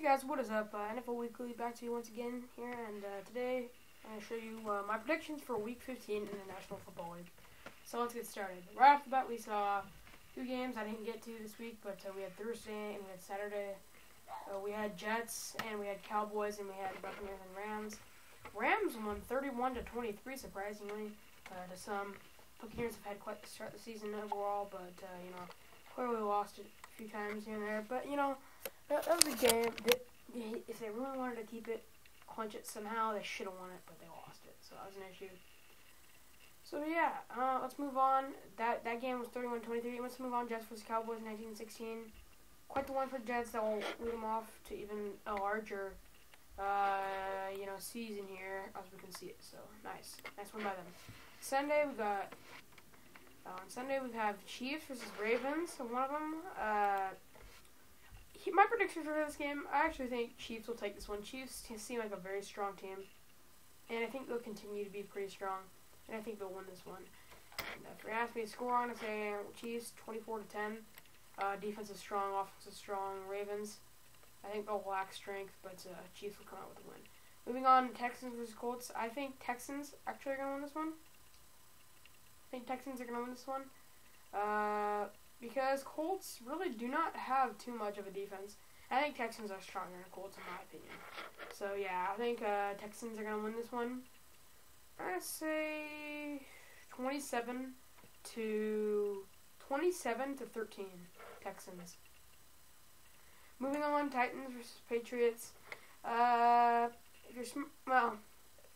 Hey guys, what is up? Uh, NFL Weekly back to you once again here, and uh, today I'm going to show you uh, my predictions for Week 15 in the National Football League. So let's get started. Right off the bat, we saw two games I didn't get to this week, but uh, we had Thursday and we had Saturday. Uh, we had Jets and we had Cowboys and we had Buccaneers and Rams. Rams won 31 to 23, surprisingly uh, to some. Buccaneers have had quite the start of the season overall, but you know clearly lost it a few times here and there. But you know that, that was a game that if they really wanted to keep it, clinch it somehow, they should have won it, but they lost it. So that was an issue. So yeah, uh, let's move on. That that game was 31-23. Let's move on. Jets vs Cowboys 1916. Quite the one for Jets that will lead them off to even a larger, uh, you know, season here as we can see it. So nice, nice one by them. Sunday we got. Uh, on Sunday we have Chiefs versus Ravens. So One of them. My predictions for this game, I actually think Chiefs will take this one. Chiefs seem like a very strong team, and I think they'll continue to be pretty strong, and I think they'll win this one. And if you ask me to score, I'm say Chiefs 24 to 10. Uh, defense is strong, offense is strong. Ravens, I think they'll lack strength, but uh, Chiefs will come out with a win. Moving on, Texans versus Colts. I think Texans actually are going to win this one. I think Texans are going to win this one. Uh, because Colts really do not have too much of a defense. I think Texans are stronger than Colts in my opinion. So yeah, I think uh, Texans are gonna win this one. I say twenty-seven to twenty-seven to thirteen Texans. Moving on, Titans versus Patriots. Uh, if you're sm- well,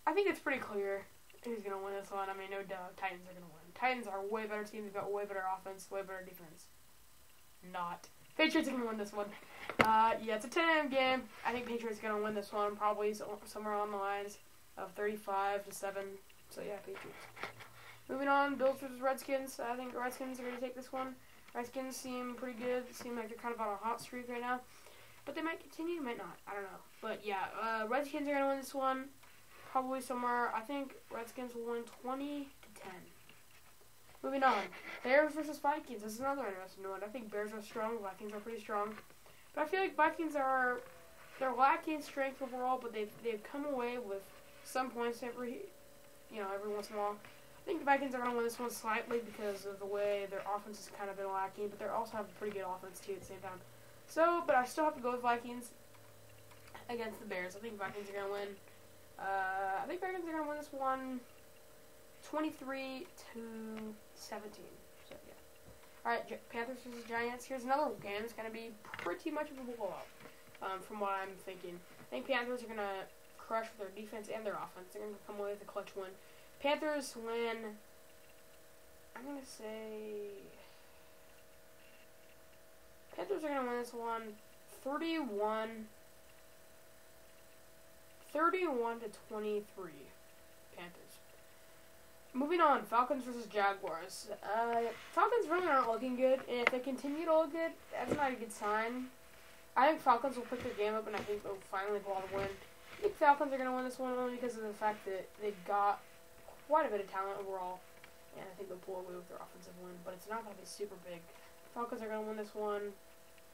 I think it's pretty clear who's gonna win this one. I mean, no doubt, Titans are gonna win. Titans are way better team. They've got way better offense, way better defense. Not. Patriots are gonna win this one. Uh, yeah, it's a 10 a.m. game. I think Patriots are gonna win this one, probably somewhere on the lines of 35 to seven. So yeah, Patriots. Moving on, Bills versus Redskins. I think Redskins are gonna take this one. Redskins seem pretty good. Seem like they're kind of on a hot streak right now. But they might continue, might not. I don't know. But yeah, uh, Redskins are gonna win this one. Probably somewhere. I think Redskins will win 20 to 10. Moving on. Bears versus Vikings. This is another interesting one. I think Bears are strong. Vikings are pretty strong. But I feel like Vikings are they're lacking strength overall, but they've they've come away with some points every you know every once in a while. I think the Vikings are going to win this one slightly because of the way their offense has kind of been lacking, but they also have a pretty good offense too at the same time. So, but I still have to go with Vikings against the Bears. I think Vikings are going to win. Uh, I think Vikings are going to win this one 23 to 17. So, yeah. Alright, Panthers versus Giants. Here's another game. It's going to be pretty much of a blowout, um, from what I'm thinking. I think Panthers are going to crush their defense and their offense. They're going to come away with a clutch win. Panthers win. I'm going to say. Panthers are going to win this one 31. 31 to 23. Panthers. Moving on, Falcons versus Jaguars. Uh, Falcons really aren't looking good, and if they continue to look good, that's not a good sign. I think Falcons will pick their game up, and I think they'll finally pull out a win. I think Falcons are going to win this one only because of the fact that they've got quite a bit of talent overall, and I think they'll pull away with their offensive win, but it's not going to be super big. Falcons are going to win this one.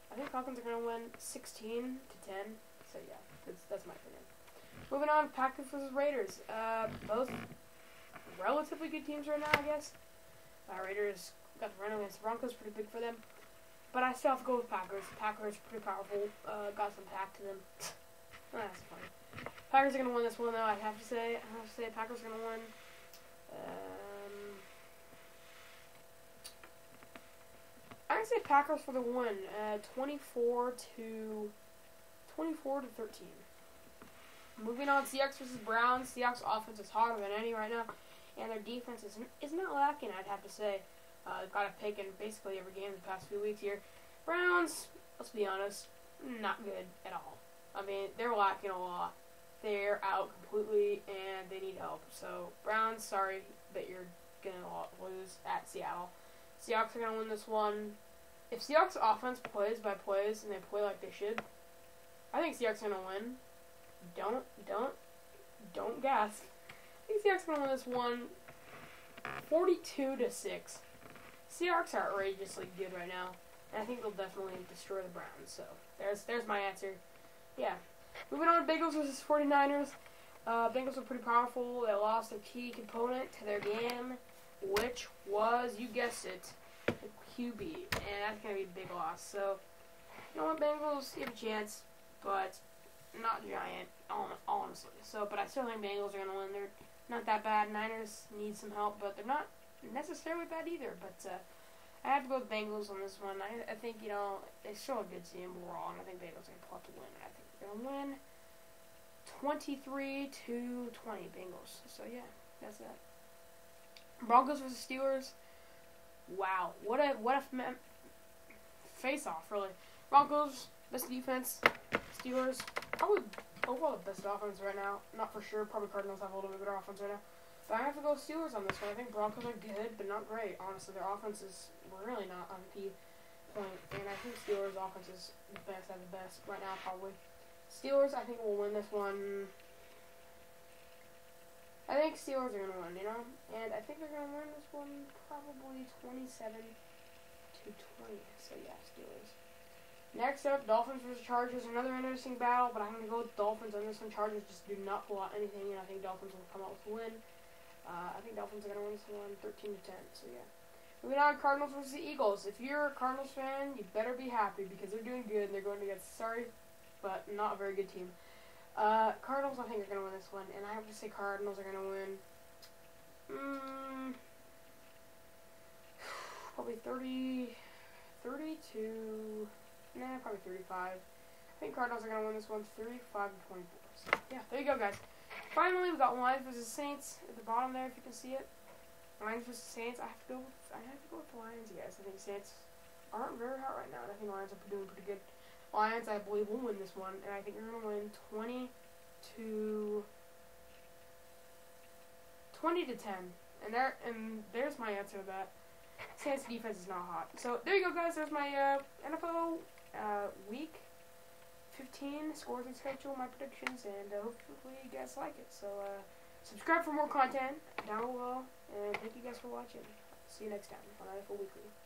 I think Falcons are going to win 16 to 10. So yeah, that's, that's my opinion. Moving on, Packers versus Raiders. Uh, both relatively good teams right now, I guess. Uh, Raiders got the run against the Broncos, pretty big for them. But I still have to go with Packers. Packers pretty powerful. Uh, got some pack to them. That's funny. Packers are gonna win this one though. I have to say. I have to say Packers are gonna win. Um, I'm gonna say Packers for the win. Uh, 24 to 24 to 13. Moving on, Seahawks versus Browns. Seahawks offense is hotter than any right now and their defense is, is not lacking, I'd have to say. Uh, got a pick in basically every game the past few weeks here. Browns, let's be honest, not good at all. I mean, they're lacking a lot. They're out completely, and they need help. So, Browns, sorry that you're going to lose at Seattle. Seahawks are going to win this one. If Seahawks offense plays by plays and they play like they should, I think Seahawks are going to win. Don't, don't, don't gasp think Seahawks gonna win this one 42 to 6. Seahawks are outrageously good right now. And I think they'll definitely destroy the Browns. So there's there's my answer. yeah. Moving on to Bengals versus 49ers. Uh, Bengals were pretty powerful. They lost a key component to their game, which was, you guessed it, the QB. And that's going to be a big loss. So, you know what, Bengals, you have a chance, but not giant, honestly. So, but I still think Bengals are going to win. They're not that bad. Niners need some help, but they're not necessarily bad either. But uh, I have to go with Bengals on this one. I, I think, you know, they show a good team overall, and I think Bengals are going to pull out the win. I think they're going to win 23 to 20 Bengals. So, yeah, that's that. Broncos versus Steelers. Wow. What a, what a face off, really. Broncos, best defense. Steelers, probably overall the best offense right now. Not for sure. Probably Cardinals have a little bit better offense right now. But I have to go Steelers on this one. I think Broncos are good, but not great. Honestly, their offense is really not on the key point, and I think Steelers' offense is the best at the best right now, probably. Steelers, I think will win this one. I think Steelers are gonna win, you know, and I think they're gonna win this one probably twenty-seven to twenty. So yeah, Steelers. Next up, Dolphins versus Chargers. Another interesting battle, but I'm gonna go with Dolphins on this one. Chargers just do not pull out anything, and I think Dolphins will come out with a win. Uh, I think Dolphins are going to win this one 13 to 10. So, yeah. Moving on, Cardinals versus the Eagles. If you're a Cardinals fan, you better be happy because they're doing good and they're going to against, sorry, but not a very good team. Uh, Cardinals, I think, are going to win this one. And I have to say Cardinals are going to win. Mm, probably 30, 32, nah, probably 35. I think Cardinals are going to win this one 35 to 24. So, yeah, there you go, guys. Finally, we got Lions versus Saints at the bottom there, if you can see it. Lions versus Saints. I have to go. With, I have to go with the Lions, guys. I think Saints aren't very hot right now, and I think Lions are doing pretty good. Lions, I believe, will win this one, and I think they're gonna win twenty to twenty to ten. And there, and there's my answer to that. Saints defense is not hot. So there you go, guys. There's my uh, NFL uh, week 15 scores and schedule, my predictions, and uh, hopefully you guys like it. So uh, subscribe for more content down below, and thank you guys for watching. See you next time on NFL Weekly.